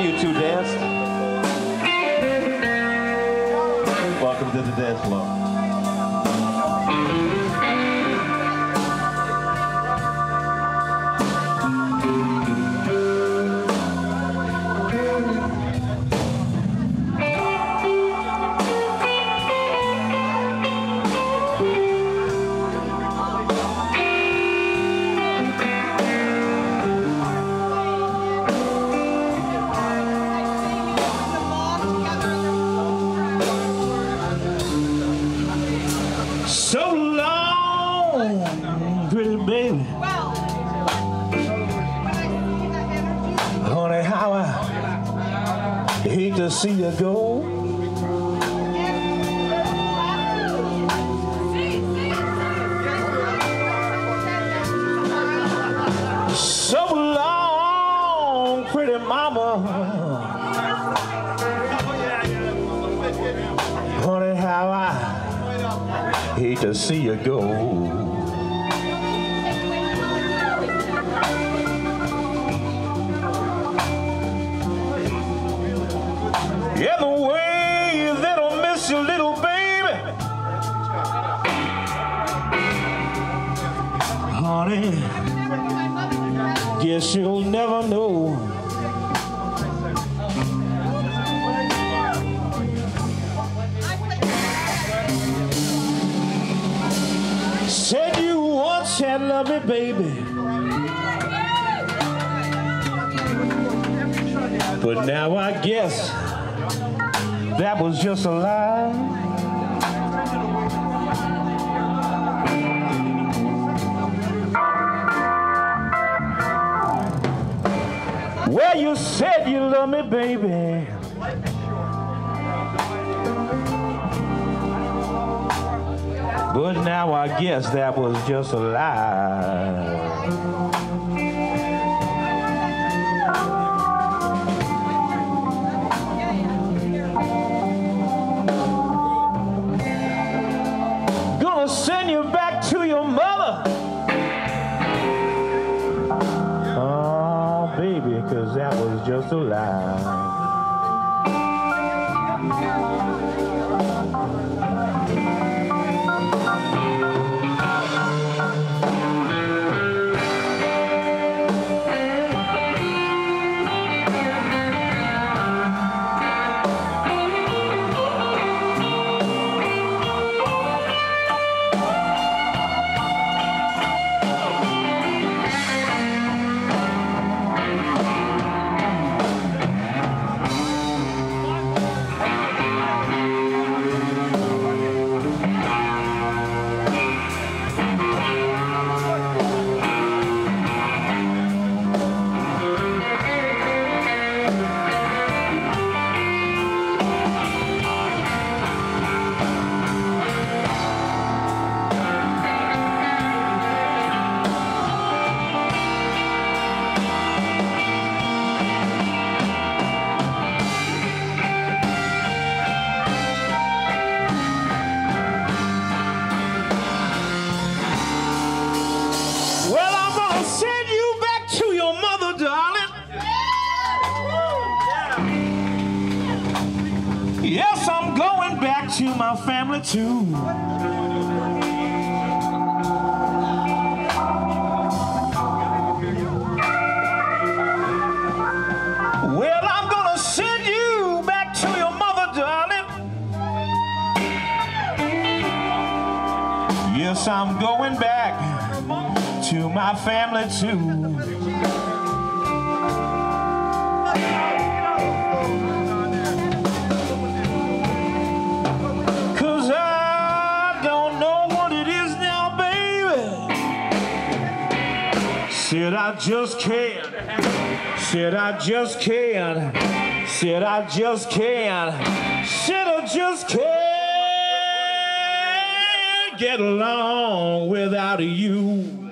You two danced? Welcome to the dance floor. Pretty baby. Honey, how I hate to see you go. So long, pretty mama. Honey, how I hate to see you go. Honey, guess you'll never know. Said you once had loved me, baby. But now I guess that was just a lie. Well, you said you love me, baby. But now I guess that was just a lie. That was just a lie. Send you back to your mother, darling. Yes, I'm going back to my family too. Well, I'm gonna send you back to your mother, darling. Yes, I'm going back to my family too. I don't know what it is now, baby. Said I just can't. Said I just can't. Said I just can't. Said I just can't get along without you.